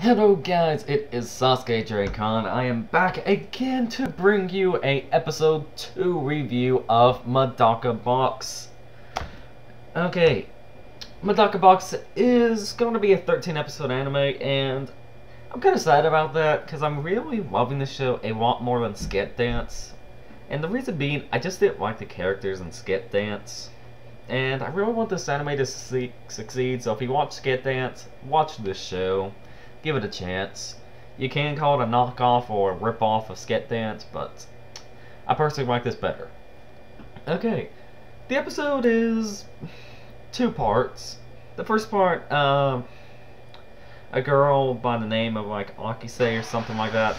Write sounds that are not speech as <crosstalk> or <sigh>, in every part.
Hello guys, it is Sasuke Dracon. I am back again to bring you a episode 2 review of Medaka Box. Okay, Medaka Box is going to be a 13 episode anime and I'm kind of sad about that because I'm really loving the show a lot more than Sket Dance. And the reason being, I just didn't like the characters in Sket Dance. And I really want this anime to succeed, so if you watch Sket Dance, watch this show give it a chance. You can call it a knockoff or a ripoff of Sket Dance, but I personally like this better. Okay, the episode is two parts. The first part, uh, a girl by the name of like Akise or something like that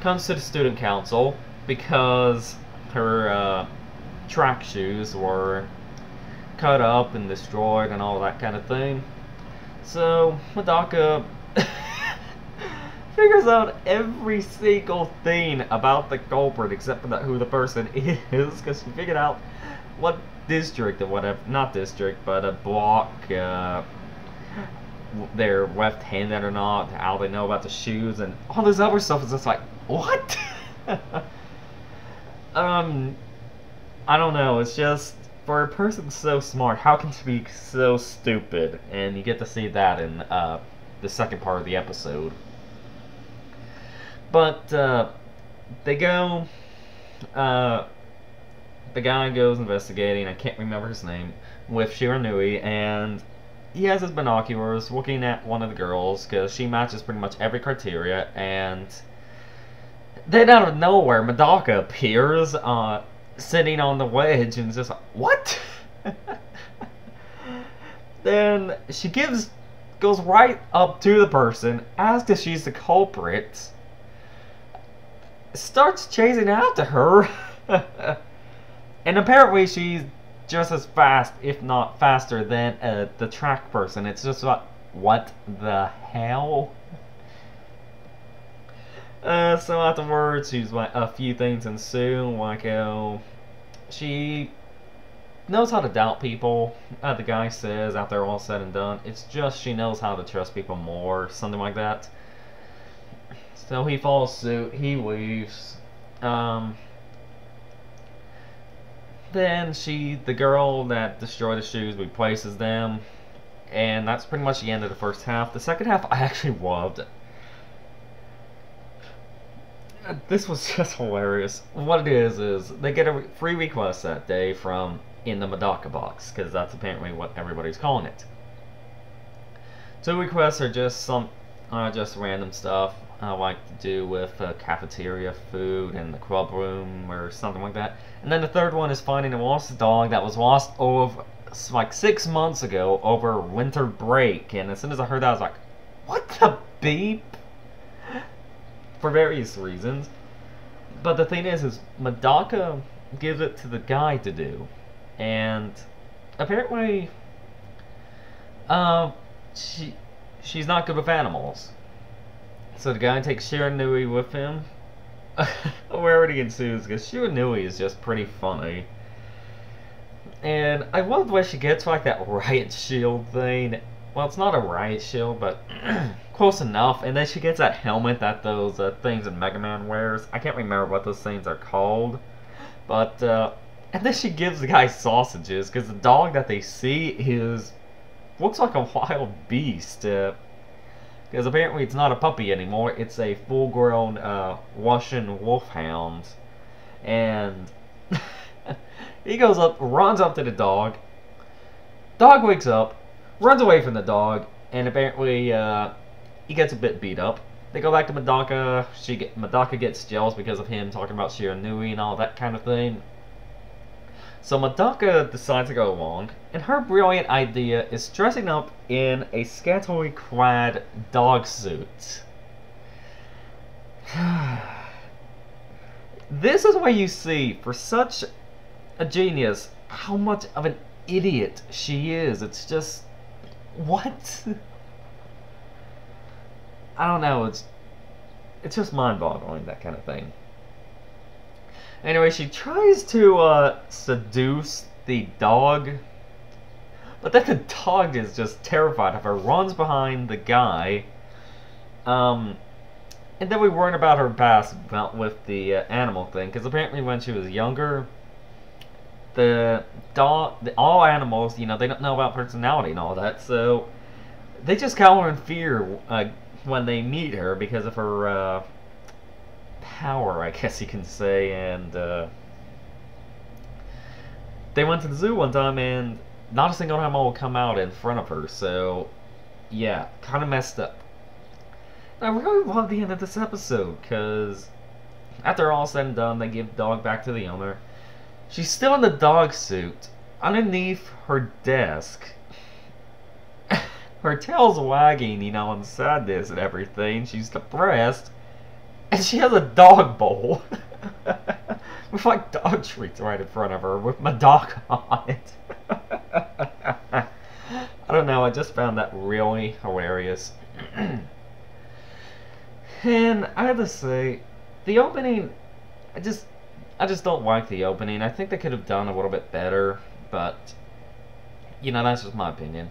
comes to the student council because her uh, track shoes were cut up and destroyed and all that kind of thing. So Medaka <laughs> figures out every single thing about the culprit except for the, who the person <laughs> is because she figured out what district or whatever, not district, but a block, uh, they're left-handed or not, how they know about the shoes, and all this other stuff is just like, what? <laughs> um, I don't know, it's just, for a person so smart, how can she be so stupid? And you get to see that in, uh, the second part of the episode. But uh, they go. Uh, the guy goes investigating. I can't remember his name with Shiranui, and he has his binoculars looking at one of the girls because she matches pretty much every criteria. And then out of nowhere, Medaka appears, uh, sitting on the wedge, and just like, what? <laughs> then she gives goes right up to the person, asks if she's the culprit starts chasing after her. <laughs> and apparently she's just as fast, if not faster, than uh, the track person. It's just like, what the hell? Uh, so afterwards, she's like, a few things ensue, like, uh, she knows how to doubt people, uh, the guy says, after all said and done. It's just she knows how to trust people more, something like that. So he follows suit, he leaves. Um, then she, the girl that destroyed the shoes, replaces them. And that's pretty much the end of the first half. The second half I actually loved. This was <laughs> just hilarious. What it is, is they get a free request that day from in the Medaka box, because that's apparently what everybody's calling it. Two requests are just some, uh, just random stuff. I like to do with uh, cafeteria food and the club room or something like that. And then the third one is finding a lost dog that was lost over like six months ago over winter break. And as soon as I heard that, I was like, what the beep? For various reasons. But the thing is, is Medaka gives it to the guy to do. And apparently, uh, she, she's not good with animals. So the guy takes Shiranui with him. <laughs> Where would he ensues, because Shiranui is just pretty funny. And I love the way she gets like that riot shield thing. Well, it's not a riot shield, but <clears throat> close enough. And then she gets that helmet that those uh, things in Mega Man wears. I can't remember what those things are called. But, uh, and then she gives the guy sausages, because the dog that they see is, looks like a wild beast. Uh, because apparently it's not a puppy anymore, it's a full-grown uh, Russian wolfhound. And <laughs> he goes up, runs up to the dog. Dog wakes up, runs away from the dog, and apparently uh, he gets a bit beat up. They go back to Medaka. She get, Medaka gets jealous because of him talking about Shiranui and all that kind of thing. So Medaka decides to go along, and her brilliant idea is dressing up in a scantily clad dog suit. <sighs> this is where you see, for such a genius, how much of an idiot she is. It's just... What? <laughs> I don't know, it's... It's just mind-boggling, that kind of thing. Anyway, she tries to uh, seduce the dog. But then the dog is just terrified of her, runs behind the guy. Um, and then we weren't about her past about with the uh, animal thing, because apparently when she was younger, the dog, the, all animals, you know, they don't know about personality and all that, so they just cower in fear uh, when they meet her because of her uh, power, I guess you can say, and uh, they went to the zoo one time and not a single animal would come out in front of her, so yeah, kind of messed up. I really love the end of this episode, because after all said and done, they give dog back to the owner. She's still in the dog suit, underneath her desk. <laughs> her tail's wagging, you know, in sadness and everything. She's depressed. And she has a dog bowl. <laughs> with like dog treats right in front of her with my dog on it. <laughs> I don't know, I just found that really hilarious. <clears throat> and I have to say, the opening, I just, I just don't like the opening. I think they could have done a little bit better, but, you know, that's just my opinion.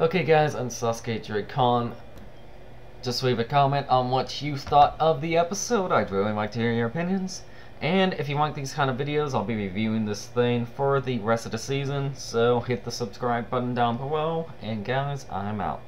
Okay, guys, I'm Sasuke Dracon. Just leave a comment on what you thought of the episode. I'd really like to hear your opinions. And if you want these kind of videos, I'll be reviewing this thing for the rest of the season. So hit the subscribe button down below. And guys, I'm out.